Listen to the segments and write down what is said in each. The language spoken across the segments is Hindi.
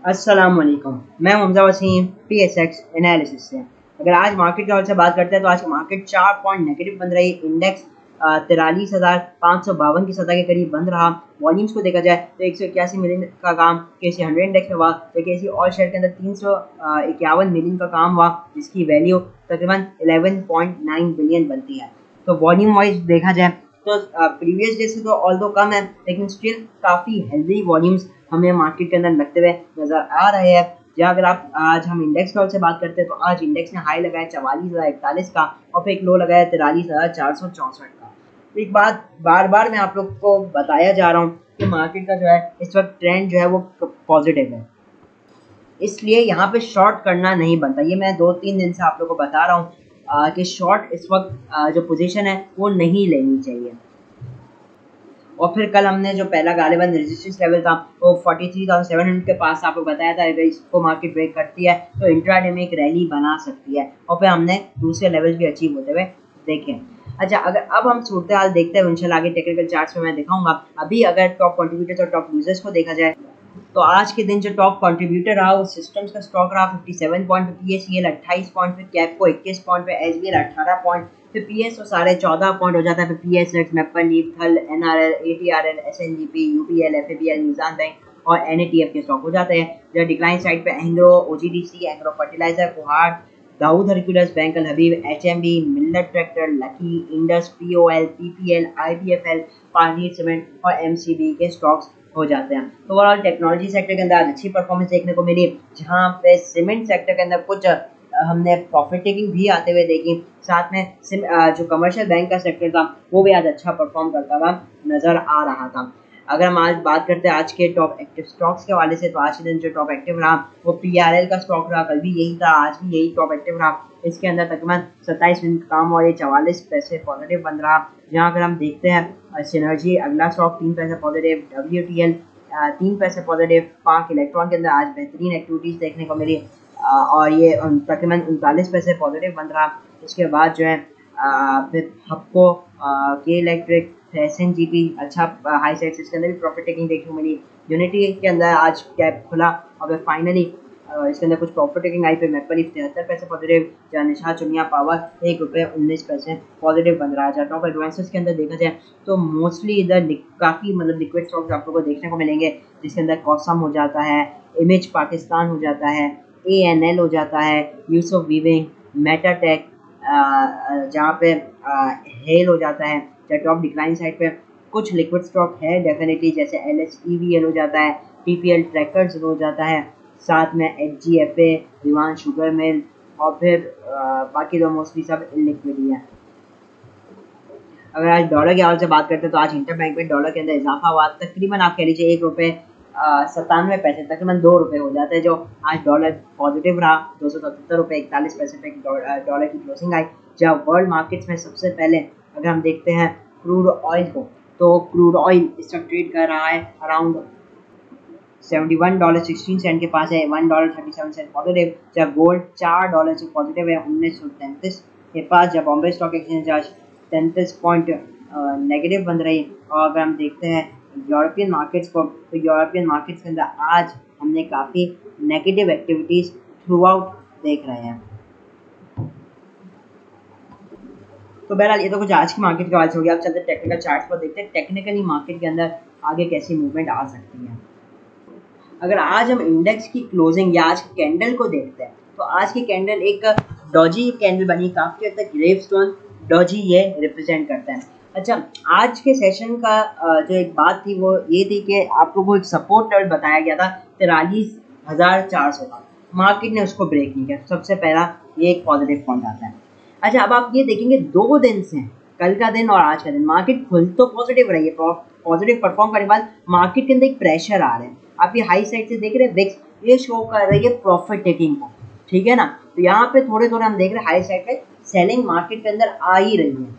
अस्सलाम वालेकुम मैं ममजा Wasim P S X analysis से। अगर आज मार्केट के हवाले से बात करते हैं तो आज मार्केट चार पॉइंट नेगेटिव बन रही। इंडेक्स तिरालीस हज़ार पाँच सौ बावन की सतह के करीब बंद रहा। वॉल्यूम्स को देखा जाए तो एक सौ इक्यासी मिलियन का काम के सी हंड्रेड इंडेक्स में हुआ। तो के सी ऑल शेयर के अंदर तीन सौ इक्यावन मिलियन का काम हुआ, जिसकी वैल्यू तकरीबन एलेवन पॉइंट नाइन बिलियन बनती है। तो वॉल्यूम वाइज देखा जाए तो प्रीवियस डे से तो ऑल दो कम है, लेकिन स्टिल काफ़ी हेल्दी वॉल्यूम्स हमें मार्केट के अंदर लगते हुए नज़र आ रहे हैं। या अगर आप, आज हम इंडेक्स कॉल से बात करते हैं तो आज इंडेक्स ने हाई लगाया चवालीस हज़ार इकतालीस का, और फिर एक लो लगाया तिरालीस हज़ार चार सौ चौंसठ का। तो एक बात बार बार मैं आप लोग को बताया जा रहा हूँ कि मार्केट का जो है, इस वक्त ट्रेंड जो है वो पॉजिटिव है। इसलिए यहाँ पे शॉर्ट करना नहीं बनता। ये मैं दो तीन दिन से आप लोग को बता रहा हूँ कि शॉर्ट इस वक्त जो पोजीशन है वो नहीं लेनी चाहिए। और फिर कल हमने जो पहला गालिबन रेजिस्टेंस लेवल था वो 43,700 के पास आपको बताया था अगर इसको मार्केट ब्रेक करती है तो इंट्राडे में एक रैली बना सकती है। और फिर हमने दूसरे लेवल भी अचीव होते हुए देखे। अच्छा अगर अब हम सूरत हाल देखते हैं इंशाल्लाह आगे टेक्निकल चार्ट्स में मैं दिखाऊँगा। अभी अगर टॉप कंट्रीब्यूटर्स और टॉप यूज़र्स को देखा जाए तो आज के दिन जो टॉप कंट्रीब्यूटर रहा, वो सिस्टम्स का स्टॉक रहा 57 पॉइंट पे पी एस सी एल अट्ठाईस पॉइंट पे कैप को इक्कीस पॉइंट पे एच बी एल अठारह पॉइंट फिर पी एस ओ साढ़े चौदह पॉइंट हो जाता है। फिर पी एस एक्स मेपन नीप थल N R L A T R L S N G P U P L F A B L निजान bank और एन ए टी एफ़ के स्टॉक हो जाते हैं। जो डिक्लाइन साइड पे Engro O G D C Engro fertilizer Kuhad Dawood Hercules bank Habib H M B Millat tractor lucky Indus P O L P P L I B F L पानी सीमेंट और एम सी बी के स्टॉक्स हो जाते हैं। तो ओवरऑल टेक्नोलॉजी सेक्टर के अंदर आज अच्छी परफॉर्मेंस देखने को मिली, जहाँ पे सीमेंट सेक्टर के अंदर कुछ हमने प्रॉफिट टेकिंग भी आते हुए देखी। साथ में जो कमर्शियल बैंक का सेक्टर था, वो भी आज अच्छा परफॉर्म करता हुआ नज़र आ रहा था। अगर हम आज बात करते हैं आज के टॉप एक्टिव स्टॉक्स के हवाले से तो आज के दिन जो टॉप एक्टिव रहा, वो पी आर एल का स्टॉक रहा, कल भी यही था, आज भी यही टॉप एक्टिव रहा। इसके अंदर तकरीबन सत्ताईस मिनट काम और ये चवालीस पैसे पॉजिटिव बन रहा। जहाँ अगर हम देखते हैं सिनर्जी अगला स्टॉक तीन पैसे पॉजिटिव डब्ल्यू टी एल तीन पैसे पॉजिटिव पार्क इलेक्ट्रॉन के अंदर आज बेहतरीन एक्टिविटीज़ देखने को मिली और ये तकरीबन उनतालीस पैसे पॉजिटिव बन रहा। इसके बाद जो है फिर हपको के electric S N G P अच्छा हाई साइड इसके अंदर भी प्रॉफिट टेकिंग देखने को मिली। यूनिटी के अंदर आज कैप खुला और फाइनली इसके अंदर कुछ प्रॉफिट टेकिंग आई पे मेपल तिहत्तर पैसे पॉजिटिव निशा चुनिया पावर एक रुपये उन्नीस पैसे पॉजिटिव बन रहा है। टॉप एडवांसेस के अंदर देखा जाए तो मोस्टली इधर काफ़ी मतलब लिक्विड स्टॉक्स आप लोगों को देखने को मिलेंगे, जिसके अंदर कॉसम हो जाता है इमेज पाकिस्तान हो जाता है ए एन एल हो जाता है यूसुफ वीविंग मेटाटेक जहाँ पे हेल हो जाता है। या टॉप डिक्लाइन साइड पे कुछ लिक्विड स्टॉक है डेफिनेटली जैसे L S E V L हो जाता है टी पी एल ट्रैकर्स हो जाता है, साथ में एच जी एफ़ ए रिवान शुगर मिल और फिर बाकी तो मोस्टली सब लिक्विड ही है। अगर आज डॉलर के हवाले से बात करते हैं तो आज इंटर बैंक में डॉलर के अंदर इजाफा हुआ, तकरीबन आप कह लीजिए एक रुपये सत्तानवे पैसे, तकरीबन दो रुपये हो जाते हैं जो आज डॉलर पॉजिटिव रहा, दो सौ सतहत्तर रुपये इकतालीस पैसे पे डॉलर की क्लोजिंग आई। जब वर्ल्ड मार्केट्स में सबसे पहले अगर हम देखते हैं क्रूड ऑयल को तो क्रूड ऑयल इस वक्त ट्रेड कर रहा है around seventy one dollar sixteen cent के पास है one dollar thirty seven cent positive जब गोल्ड चार डॉलर से पॉजिटिव है, उन्नीस सौ तैंतीस के पास, जब बॉम्बे स्टॉक एक्सचेंज आज तैंतीस पॉइंट नेगेटिव बन रही और अगर हम देखते हैं यूरोपियन मार्केट्स को तो यूरोपियन मार्केट्स के अंदर आज हमने काफ़ी नेगेटिव एक्टिविटीज़ थ्रू आउट देख रहे हैं। तो बहरहाल, ये तो कुछ आज की मार्केट के हवाले से हो गया अब चलते टेक्निकल चार्ट्स पर देखते हैं। टेक्निकली मार्केट के अंदर आगे कैसी मूवमेंट आ सकती है। अगर आज हम इंडेक्स की क्लोजिंग या आज कैंडल को देखते हैं तो आज की कैंडल एक डॉजी कैंडल बनी। काफ़ी हद तक ग्रेव स्टोन डॉजी ये रिप्रेजेंट करता है। अच्छा आज के सेशन का जो एक बात थी, वो ये थी कि आप लोगों को एक सपोर्ट लेवल बताया गया था, तिरालीस हज़ार चार सौ का। मार्केट ने उसको ब्रेक नहीं किया। सबसे पहला ये एक पॉजिटिव पॉइंट आता है। अच्छा अब आप ये देखेंगे दो दिन से कल का दिन और आज का दिन। मार्केट खुल तो पॉजिटिव रही है पॉजिटिव परफॉर्म करने के बाद मार्केट के अंदर एक प्रेशर आ रहा है। आप ये हाई साइड से देख रहे हैं विक्स ये शो कर रही है प्रॉफिट टेकिंग को, ठीक है ना? तो यहाँ पे थोड़े थोड़े हम देख रहे हैं हाई साइड पे सेलिंग मार्केट के अंदर आ ही रही है।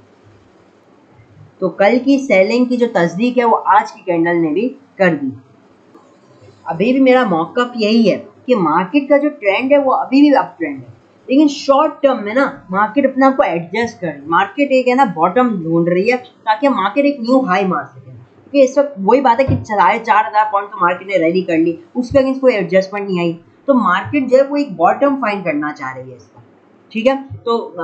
तो कल की सेलिंग की जो तस्दीक है, वो आज की कैंडल ने भी कर दी। अभी भी मेरा मौकफ यही है कि मार्केट का जो ट्रेंड है, वो अभी भी अप ट्रेंड है। लेकिन शॉर्ट टर्म में ना मार्केट अपने आप को एडजस्ट कर रही है। मार्केट एक है ना बॉटम ढूंढ रही है ताकि मार्केट एक न्यू हाई मार सके। क्योंकि इस वक्त वही बात है कि साढ़े चार हज़ार पॉइंट तो मार्केट ने रैली कर ली, उसके अगेंस्ट कोई एडजस्टमेंट नहीं आई। तो मार्केट जो है वो एक बॉटम फाइंड करना चाह रही है इसका। ठीक है? तो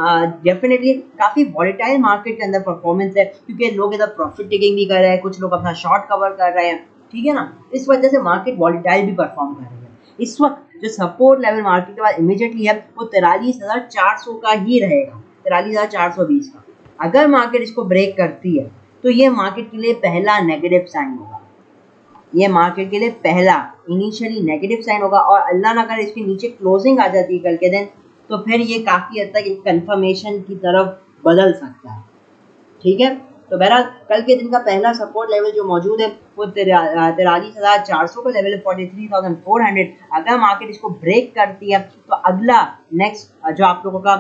डेफिनेटली काफ़ी वॉलेटाइल मार्केट के अंदर परफॉर्मेंस है, क्योंकि लोग इधर प्रॉफिट टेकिंग भी कर रहे हैं, कुछ लोग अपना शॉर्ट कवर कर रहे हैं। ठीक है ना? इस वजह से मार्केट वॉलेटाइल भी परफॉर्म कर रही है। इस वक्त जो सपोर्ट लेवल मार्केट के बाद इमीडिएटली है वो तिरालीस हज़ार चार सौ का ही रहेगा तिरालीस हज़ार चार सौ बीस का। अगर मार्केट इसको ब्रेक करती है तो ये मार्केट के लिए पहला नेगेटिव साइन होगा। ये मार्केट के लिए पहला इनिशियली नेगेटिव साइन होगा और अल्लाह ना करे इसके नीचे क्लोजिंग आ जाती है कल के दिन तो फिर ये काफ़ी हद तक एक कन्फर्मेशन की तरफ़ बदल सकता है। ठीक है? तो बहरहाल, कल के दिन का पहला सपोर्ट लेवल जो मौजूद है, वो तिरालीस हज़ार चार सौ का लेवल है forty three thousand four hundred अगर मार्केट इसको ब्रेक करती है तो अगला नेक्स्ट जो आप लोगों का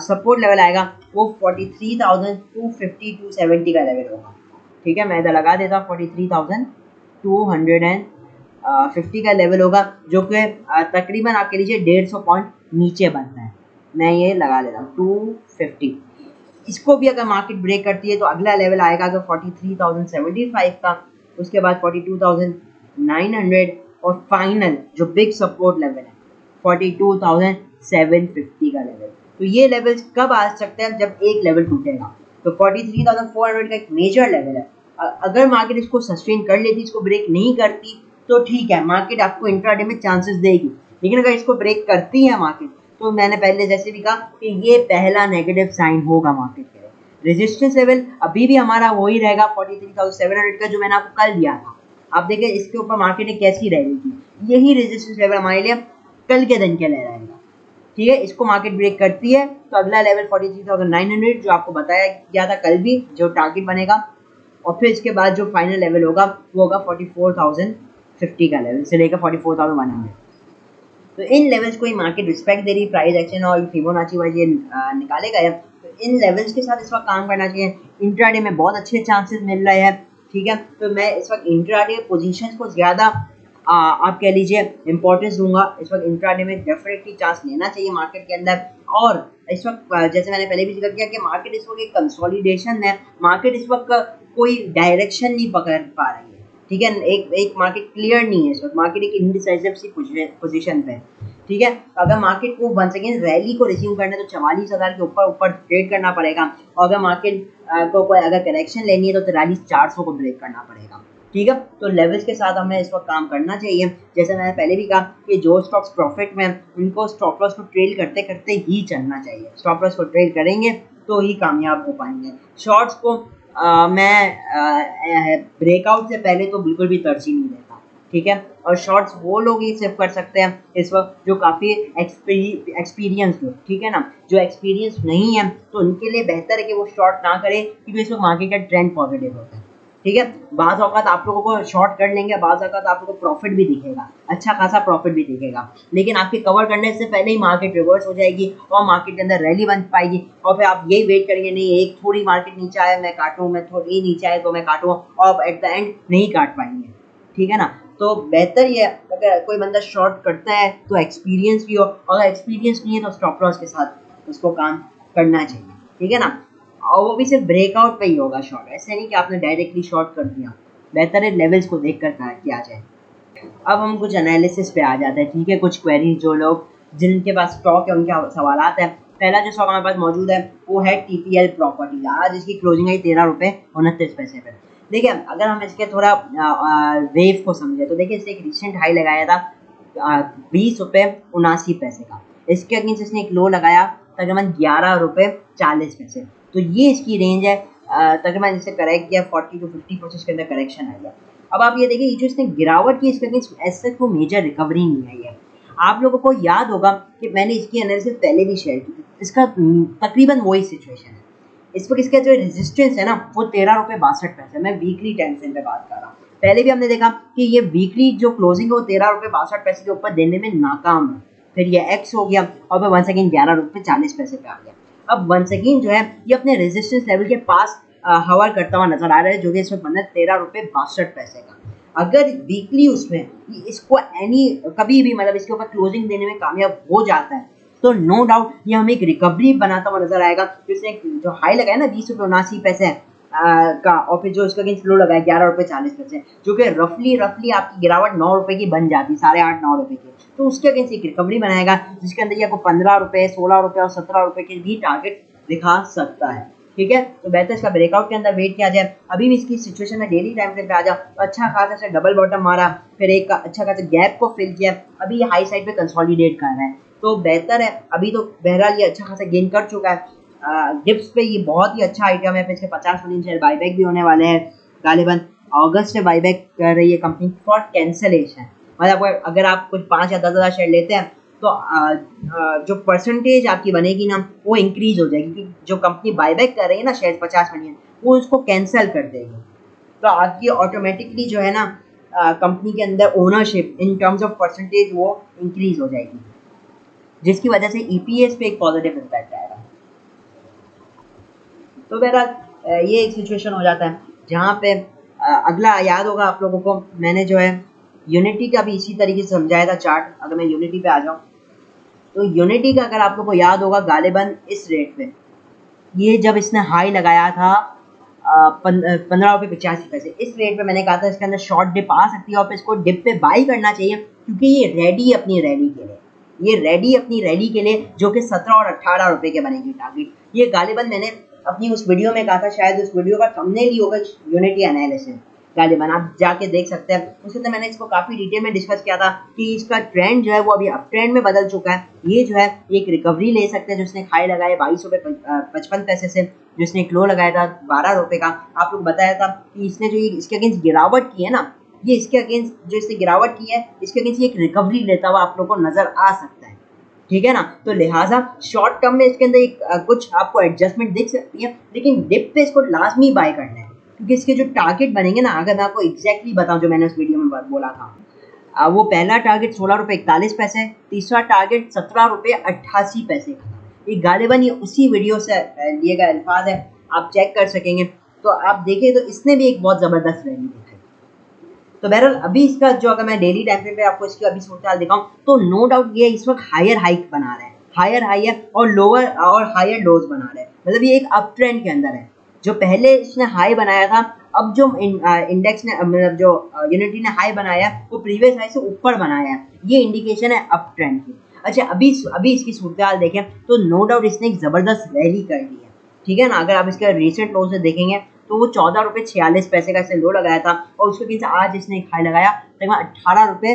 सपोर्ट लेवल आएगा, वो forty three thousand two fifty to seventy का लेवल होगा। ठीक है, मैं इधर लगा देता हूँ forty three thousand two hundred and fifty का लेवल होगा, जो कि तकरीबन आपके लीजिए डेढ़ सौ पॉइंट नीचे बनता है। मैं ये लगा लेता हूँ टू फिफ्टी इसको भी अगर मार्केट ब्रेक करती है तो अगला लेवल आएगा अगर forty three thousand seventy five का, उसके बाद forty two thousand nine hundred और फाइनल जो बिग सपोर्ट लेवल है forty two thousand seven fifty का लेवल तो ये लेवल्स कब आ सकते हैं? जब एक लेवल टूटेगा। तो forty three thousand four hundred का एक मेजर लेवल है। अगर मार्केट इसको सस्टेन कर लेती, इसको ब्रेक नहीं करती तो ठीक है मार्केट आपको इंट्राडे में चांसेस देगी। लेकिन अगर इसको ब्रेक करती है मार्केट तो मैंने पहले जैसे भी कहा कि ये पहला नेगेटिव साइन होगा मार्केट के लिए रेजिस्टेंस लेवल अभी भी हमारा वही रहेगा forty three thousand seven hundred का जो मैंने आपको कल दिया था। आप देखें इसके ऊपर मार्केट कैसी रहेगी? यही रेजिस्टेंस लेवल हमारे लिए कल के दिन के लिए रहेगा। ठीक है? इसको मार्केट ब्रेक करती है तो अगला लेवल 43,900 जो आपको बताया गया था कल भी जो टारगेट बनेगा और फिर इसके बाद जो फाइनल लेवल होगा वो होगा 44,050 का लेवल से लेकर 44,100 तो इन लेवल्स को ही मार्केट रिस्पेक्ट दे रही प्राइस एक्शन और फिबोनाची वाइज ये निकालेगा है। तो इन लेवल्स के साथ इस वक्त काम करना चाहिए। इंट्राडे में बहुत अच्छे चांसेस मिल रहे हैं, ठीक है? तो मैं इस वक्त इंट्राडे पोजीशंस को ज़्यादा आप कह लीजिए इंपॉर्टेंस दूँगा। इस वक्त इंट्राडे में डेफिनेटली चांस लेना चाहिए मार्केट के अंदर। और इस वक्त जैसे मैंने पहले भी ज़िक्र किया कि मार्केट इस वक्त एक कंसोलिडेशन है। मार्केट इस वक्त कोई डायरेक्शन नहीं पकड़ पा रही है। ठीक है, एक एक मार्केट क्लियर नहीं है इस वक्त। मार्केट एक इंडिसाइसिव सी पोजीशन पे ठीक है अगर मार्केट को वन सेकेंड रैली को रिज्यूम करना है तो चवालीस हज़ार के ऊपर ऊपर ट्रेड करना पड़ेगा। और अगर मार्केट को कोई अगर करेक्शन लेनी है तो तिरालीस चार सौ को ब्रेक करना पड़ेगा। ठीक है तो लेवल्स के साथ हमें इस वक्त काम करना चाहिए। जैसे मैंने पहले भी कहा कि जो स्टॉक्स प्रॉफिट में उनको स्टॉप लॉस को ट्रेड करते करते ही चलना चाहिए। स्टॉप लॉस को ट्रेड करेंगे तो ही कामयाब हो पाएँगे। शॉर्ट्स को आ, मैं ब्रेकआउट से पहले तो बिल्कुल भी तरजीह नहीं देता ठीक है? और शॉर्ट्स वो लोग ही सिर्फ़ कर सकते हैं इस वक्त जो काफ़ी एक्सपीरियंस हो ठीक है ना? जो एक्सपीरियंस नहीं है तो उनके लिए बेहतर है कि वो शॉर्ट ना करें क्योंकि इस वक्त मार्केट का ट्रेंड पॉजिटिव होता है। ठीक है? बाज़ अवत आप लोगों को शॉर्ट कर लेंगे, बाज़ अवत आप लोगों को प्रॉफिट भी दिखेगा। अच्छा खासा प्रॉफिट भी दिखेगा। लेकिन आपके कवर करने से पहले ही मार्केट रिवर्स हो जाएगी और मार्केट के अंदर रैली बन पाएगी। और फिर आप यही वेट करेंगे नहीं, एक थोड़ी मार्केट नीचे आए मैं काटूँ, मैं थोड़ी नीचे आए तो मैं काटूँ और एट द एंड नहीं काट पाएँगे। ठीक है ना? तो बेहतर ये अगर कोई बंदा शॉर्ट करता है तो एक्सपीरियंस भी हो, अगर एक्सपीरियंस नहीं है तो स्टॉप लॉस के साथ उसको काम करना चाहिए। ठीक है ना? और वो भी सिर्फ़ ब्रेकआउट पे ही होगा शॉर्ट ऐसे नहीं कि आपने डायरेक्टली शॉर्ट कर दिया। बेहतर है लेवल्स को देख कर किया जाए। अब हम कुछ एनालिसिस पे आ जाते हैं, ठीक है? कुछ क्वेरीज जो लोग, जिनके पास स्टॉक है, उनके सवाल हैं। पहला जो स्टॉक हमारे पास मौजूद है, वो है टी पी एल प्रॉपर्टी आज इसकी क्लोजिंग आई तेरह रुपये उनतीस पैसे पर देखिए, अगर हम इसके थोड़ा वेव को समझे तो देखिए, इसने एक रिसेंट हाई लगाया था बीस रुपये उनासी पैसे का। इसके अगेंस्ट इसने एक लो लगाया, तकरीबन ग्यारह रुपये चालीस पैसे। तो ये इसकी रेंज है। तकरीबन इसे करेक्ट किया फोर्टी टू फिफ्टी परसेंट के अंदर करेक्शन आएगा अब आप ये देखिए जो इसने गिरावट की इसके अगेंस्ट ऐसे को मेजर रिकवरी नहीं आई है। आप लोगों को याद होगा कि मैंने इसकी एनालिसिस पहले भी शेयर की इसका तकरीबन वही सिचुएशन है। इस वक्त इसका जो रेजिस्टेंस है ना, वो तेरह रुपये बासठ पैसे, मैं वीकली टाइम पे बात कर रहा हूँ। पहले भी हमने देखा कि ये वीकली जो क्लोजिंग है, वो तेरह रुपये बासठ पैसे के ऊपर देने में नाकाम है। फिर ये एक्स हो गया और फिर वन सेकेंड ग्यारह रुपये चालीस पैसे पे आ गया। अब वन सेकेंड जो है, ये अपने रेजिस्टेंस लेवल के पास हवा करता हुआ नज़र आ रहा है, जो कि इसमें बना तेरह रुपये बासठ पैसे का। अगर वीकली उसमें इसको एनी कभी भी मतलब इसके ऊपर क्लोजिंग देने में कामयाब हो जाता है तो नो डाउट ये हमें एक रिकवरी बनाता हुआ नज़र आएगा। जिसने जो हाई लगाया ना, बीस रुपये उनासी पैसे का और फिर जो इसका अगेंस्ट फ्लो लगा है, ग्यारह रुपये चालीस पैसे जो कि रफली रफली आपकी गिरावट नौ रुपये की बन जाती है साढ़े आठ, नौ रुपये की। तो उसके अगेंस्ट एक रिकवरी बनाएगा, जिसके अंदर ये आपको पंद्रह रुपये सोलह रुपये और सत्रह रुपये के भी टारगेट दिखा सकता है। ठीक है? तो बेहतर इसका ब्रेकआउट के अंदर वेट किया जाए। अभी भी इसकी सिचुएशन में डेली टाइम फ्रेम पे आ जाओ। अच्छा खासा से डबल बॉटम मारा, फिर एक अच्छा खासा गैप को फिल किया। अभी ये हाई साइड पे कंसोलिडेट कर रहा है। तो बेहतर है, अभी तो बहरहाल ये अच्छा खासा गेन कर चुका है। डिप्स पे ये बहुत ही अच्छा आइटम है। इसके पचास मिलियन शेयर बाईबैक भी होने वाले हैं। गालिबन अगस्त में बाईबैक कर रही है कंपनी फॉर कैंसलेशन मतलब अगर आप कुछ पाँच या दस हज़ार शेयर लेते हैं तो जो परसेंटेज आपकी बनेगी ना, वो इंक्रीज हो जाएगी। क्योंकि जो कंपनी बाईबैक कर रही है ना शेयर पचास मिलियन वो उसको कैंसिल कर देगी। तो आपकी ऑटोमेटिकली जो है ना कंपनी के अंदर ownership in terms of percentage वो इंक्रीज हो जाएगी। जिसकी वजह से ईपीएस e पे एक पॉजिटिव इम्पैक्ट आएगा तो बहरहाल ये एक सिचुएशन हो जाता है, जहाँ पे अगला याद होगा आप लोगों को, मैंने जो है यूनिटी का भी इसी तरीके से समझाया था चार्ट अगर मैं यूनिटी पे आ जाऊँ। तो यूनिटी का अगर आप लोग को याद होगा, गालिबन इस रेट पे। ये जब इसने हाई लगाया था पंद्रह रुपये पचासी पैसे, इस रेट पे मैंने कहा था, इसके अंदर शॉर्ट डिप आ सकती है और इसको डिप पे बाई करना चाहिए, क्योंकि ये रेडी अपनी रैली के लिए। ये रेडी अपनी रैली के लिए, जो कि सत्रह और अट्ठारह रुपये के बनेगी टारगेट ये गालिबन मैंने अपनी उस वीडियो में कहा था, शायद उस वीडियो का थंबनेल ही होगा यूनिटी एनालिसिस गालिबन आप जाके देख सकते हैं। उसके अंदर मैंने इसको काफ़ी डिटेल में डिस्कस किया था कि इसका ट्रेंड जो है, वो अभी अप ट्रेंड में बदल चुका है। ये जो है, एक रिकवरी ले सकते हैं जिसने खाई लगाए बाईस रुपये पचपन पैसे से जिसने एक लो लगाया था बारह रुपये का। आप लोग बताया था कि इसने जो इसके अगेंस्ट गिरावट की है ना, ये इसके अगेंस्ट जो इसने गिरावट की है, इसके अगेंस्ट ये एक रिकवरी लेता हुआ आप लोग को नज़र आ सकता है। ठीक है ना? तो लिहाजा शॉर्ट टर्म में इसके अंदर एक कुछ आपको एडजस्टमेंट दिख सकती है, लेकिन डिप पे इसको लाजमी बाय करना है। क्योंकि इसके जो टारगेट बनेंगे ना, अगर मैं आपको एग्जैक्टली बताऊँ जो मैंने उस वीडियो में बोला था। वो पहला टारगेट सोलह रुपये इकतालीस पैसे, तीसरा टारगेट सत्रह रुपये अट्ठासी पैसे। का ये गालिबा ये उसी वीडियो से लिए गए अल्फाज है, आप चेक कर सकेंगे। तो आप देखें तो इसने भी एक बहुत ज़बरदस्त रैली दिखाई तो बहरहाल, अभी इसका जो अगर मैं डेली टाइम पे आपको इसकी अभी सूरत दिखाऊँ तो नो डाउट ये इस वक्त हायर हाइक बना रहा है। हायर हायर और लोअर और हायर लोज बना रहा है। मतलब ये एक अप ट्रेंड के अंदर है। जो पहले इसने हाई बनाया था, अब जो इंडेक्स ने मतलब जो यूनिटी ने हाई बनाया, वो प्रीवियस हाई से ऊपर बनाया है। ये इंडिकेशन है अप ट्रेंड की। अच्छा अभी अभी इसकी सूरत देखें तो नो डाउट इसने एक ज़बरदस्त रैली कर दी है। ठीक है ना? अगर आप इसके रिसेंट लो से देखेंगे तो वो चौदह रुपये छियालीस पैसे का इसने लो लगाया था और उसके पीछे आज इसने एक हाई लगाया, तकरीबन अट्ठारह रुपये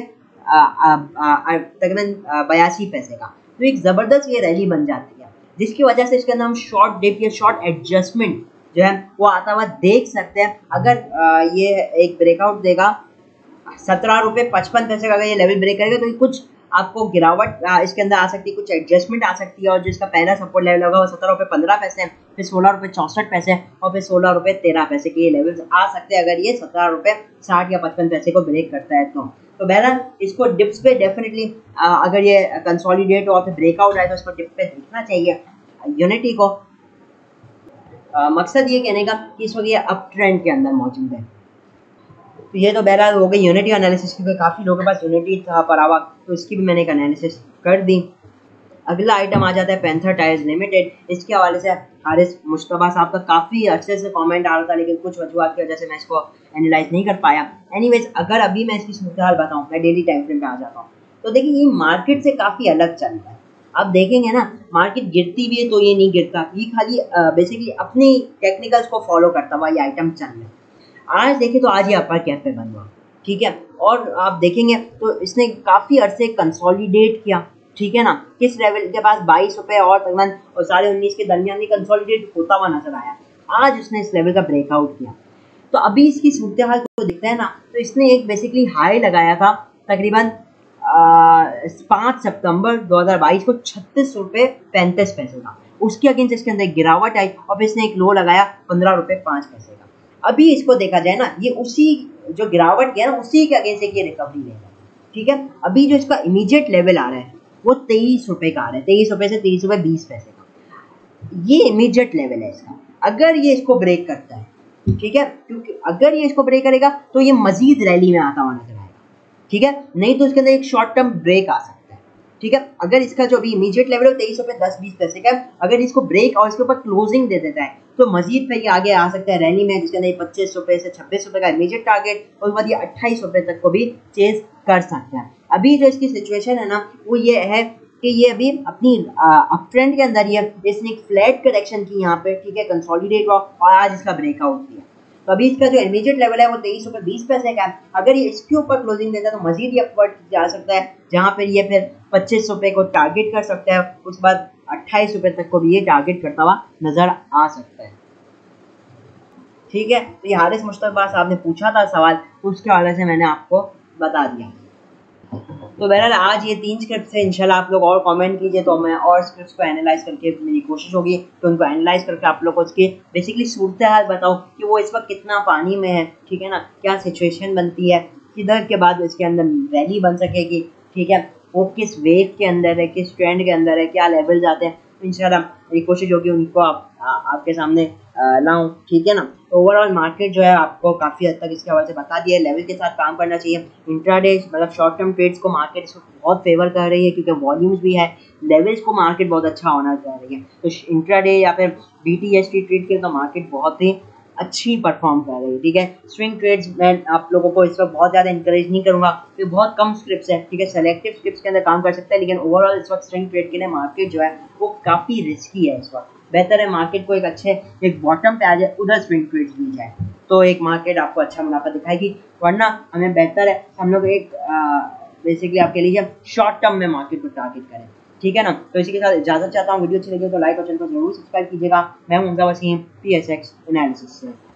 तकरीबन बयासी पैसे का। तो एक ज़बरदस्त ये रैली बन जाती है, जिसकी वजह से इसके अंदर हम शॉर्ट डिप या शॉर्ट एडजस्टमेंट जो है, वो आता हुआ देख सकते हैं। अगर ये एक ब्रेकआउट देगा, सत्रह रुपये पचपन पैसे का अगर ये लेवल ब्रेक करेगा तो कुछ आपको गिरावट इसके अंदर आ सकती है कुछ एडजस्टमेंट आ सकती है और जो इसका पहला सपोर्ट लेवल होगा वो सत्रह रुपये पंद्रह पैसे फिर सोलह रुपये चौंसठ पैसे और फिर सोलह रुपये तेरह पैसे के ये लेवल्स आ सकते हैं अगर ये सत्रह रुपये साठ या पचपन पैसे को ब्रेक करता है तो। तो बहरहाल इसको डिप्स पे डेफिनेटली अगर ये कंसोलिडेट और फिर ब्रेकआउट आए तो इसको डिप पे देखना चाहिए यूनिटी को। आ, मकसद ये कहने का कि इस वक्त ये अप ट्रेंड के अंदर मौजूद है। तो ये तो बहरहाल हो गई यूनिटी एनालिसिस क्योंकि काफ़ी लोगों के पास यूनिटी था परावा तो इसकी भी मैंने एक एनालिसिस कर दी। अगला आइटम आ जाता है पेंथर टायर्स लिमिटेड इसके हवाले से हारिस मुश्तबा साहब का काफ़ी अच्छे से कमेंट आ रहा था, लेकिन कुछ वजूहत की वजह से मैं इसको एनालाइज नहीं कर पाया। एनीवेज अगर अभी मैं इसकी सूरत हाल बताऊँ, मैं डेली टाइम फ्रेम पे आ जाता हूँ। तो देखिए, ये मार्केट से काफ़ी अलग चल रहा है। आप देखेंगे ना मार्केट गिरती भी है तो ये नहीं गिरता। ये खाली बेसिकली अपनी टेक्निकल्स को फॉलो करता हुआ ये आइटम चल रहा है। आज देखें तो आज ही अपर कैप पे बन हुआ ठीक है? और आप देखेंगे तो इसने काफ़ी अरसे कंसोलिडेट किया। ठीक है ना? किस लेवल के पास बाईस रुपये और तकरीबन और साढ़े उन्नीस के दरमियान कंसोलिडेट होता हुआ नज़र आया। आज उसने इस लेवल का ब्रेकआउट किया। तो अभी इसकी सूरत हाल को देखते हैं ना तो इसने एक बेसिकली हाई लगाया था तकरीबन पाँच सितंबर 2022 को छत्तीस रुपये पैंतीस पैसे का। उसके अगेंस्ट इसके अंदर गिरावट आई और इसने एक लो लगाया, पंद्रह रुपये पाँच पैसे अभी इसको देखा जाए ना, ये उसी जो गिरावट किया ना, उसी के अगेंस्ट एक ये रिकवरी लेगा ठीक है? अभी जो इसका इमीडिएट लेवल आ रहा है, वो तेईस रुपये का आ रहा है, तेईस रुपये से तेईस रुपये बीस पैसे का। ये इमीडिएट लेवल है इसका। अगर ये इसको ब्रेक करता है, ठीक है? क्योंकि अगर ये इसको ब्रेक करेगा तो ये मजीद रैली में आता हुआ नज़र आएगा, ठीक है? नहीं तो इसके अंदर एक शॉर्ट टर्म ब्रेक आ सकता है। ठीक है? अगर इसका जो अभी इमीडिएट लेवल है, तेईस रुपये दस, बीस पैसे का अगर इसको ब्रेक और इसके ऊपर क्लोजिंग दे देता है तो मजीद फिर ये आगे आ सकता है रैली में, जिसके अंदर पच्चीस रुपये से छब्बीस रुपये का इमीजिएट टारगेट और उसके बाद ये अट्ठाईस रुपये तक को भी चेज कर सकता है। अभी जो इसकी सिचुएशन है ना, वो ये है कि ये अभी अपनी अप ट्रेंड के अंदर ये, इसने एक फ्लैट करेक्शन की यहाँ पे, ठीक है? कंसोलिडेट हुआ, और आज इसका ब्रेकआउट किया। तो अभी इसका जो इमीजिएट लेवल है, वो तेईस रुपये बीस पैसे का है। अगर ये इसके ऊपर क्लोजिंग देता है तो मजीद ये अपवर्ड जा सकता है, जहाँ पर ये फिर पच्चीस रुपये को टारगेट कर सकता है उसके बाद अट्ठाईस रुपये तक को भी ये टारगेट करता हुआ नज़र आ सकता है। ठीक है? तो ये हारिस मुश्तबा साहब ने पूछा था सवाल, उसके हवाले से मैंने आपको बता दिया। तो बहरहाल, आज ये तीन स्क्रिप्ट है। इनशाला आप लोग और कमेंट कीजिए तो मैं और स्क्रिप्ट को एनालाइज करके मेरी कोशिश होगी तो उनको एनालाइज करके आप लोग को उसकी बेसिकली सूरत हाल बताओ कि वो इस वक्त कितना पानी में है, ठीक है ना? क्या सिचुएशन बनती है? किधर के बाद इसके अंदर वैली बन सकेगी? ठीक है? वो किस वेव के अंदर है? किस ट्रेंड के अंदर है? क्या लेवल जाते हैं? इंशाल्लाह मेरी कोशिश होगी उनको आप आ, आपके सामने लाऊं ठीक है ना? तो ओवरऑल मार्केट जो है आपको काफ़ी हद तक इसके हवाले से बता दिया है लेवल के साथ काम करना चाहिए। इंट्राडे मतलब शॉर्ट टर्म ट्रेड्स को मार्केट इसको बहुत फेवर कर रही है क्योंकि वॉल्यूम्स भी है लेवल्स को मार्केट बहुत अच्छा होना चाह रही है। तो इंट्राडे या फिर B T S T trade के तो मार्केट बहुत ही अच्छी परफॉर्म कर रही है, ठीक है? स्विंग ट्रेड्स मैं आप लोगों को इस वक्त बहुत ज़्यादा इंकरेज नहीं करूँगा, क्योंकि बहुत कम स्क्रिप्ट है, ठीक है? सेलेक्टिव स्क्रिप्ट के अंदर काम कर सकते हैं, लेकिन ओवरऑल इस वक्त स्विंग ट्रेड के लिए मार्केट जो है, वो काफ़ी रिस्की है इस वक्त। बेहतर है मार्केट को एक अच्छे, एक बॉटम पे आ जाए, उधर स्विंग ट्रेड्स ली जाए तो एक मार्केट आपको अच्छा मुनाफा दिखाएगी, वरना हमें बेहतर है, हम लोग एक बेसिकली आप कह लीजिए शॉर्ट टर्म में मार्केट को टारगेट करें। ठीक है ना? तो इसी के साथ इजाज़त चाहता हूँ। वीडियो अच्छी लगी तो लाइक और चैनल को ज़रूर सब्सक्राइब कीजिएगा। मैं हूँ Wasim P S X analysis से।